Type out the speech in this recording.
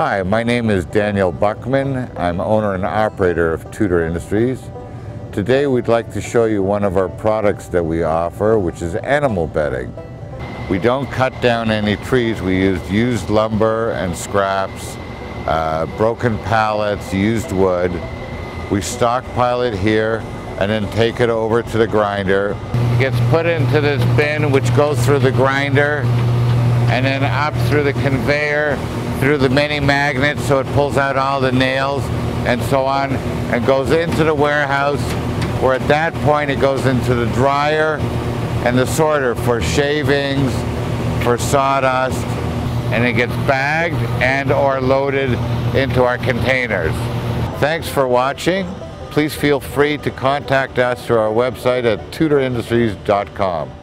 Hi, my name is Daniel Buckman. I'm owner and operator of Tudor Industries. Today we'd like to show you one of our products that we offer, which is animal bedding. We don't cut down any trees. We use used lumber and scraps, uh, broken pallets, used wood. We stockpile it here and then take it over to the grinder. It gets put into this bin which goes through the grinder and then up through the conveyor, through the mini magnets so it pulls out all the nails and so on and goes into the warehouse where at that point it goes into the dryer and the sorter for shavings, for sawdust, and it gets bagged and or loaded into our containers. Thanks for watching. Please feel free to contact us through our website at tudorindustries.com.